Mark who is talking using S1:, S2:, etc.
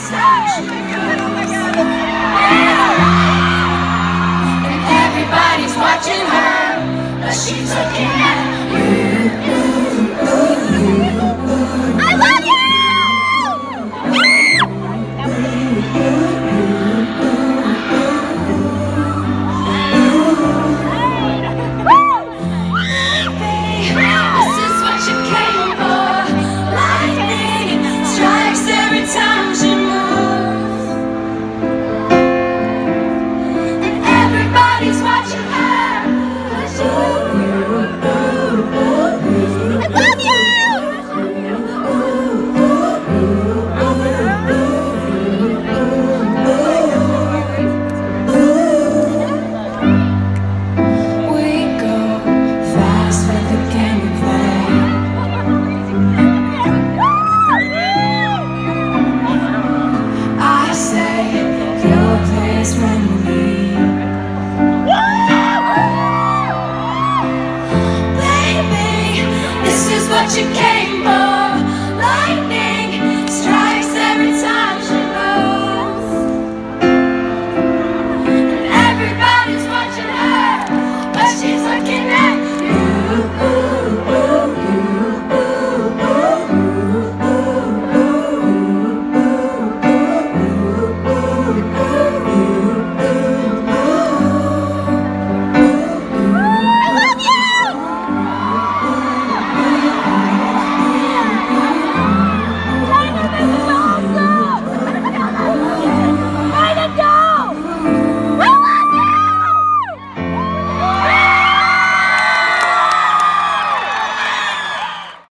S1: And what you came for.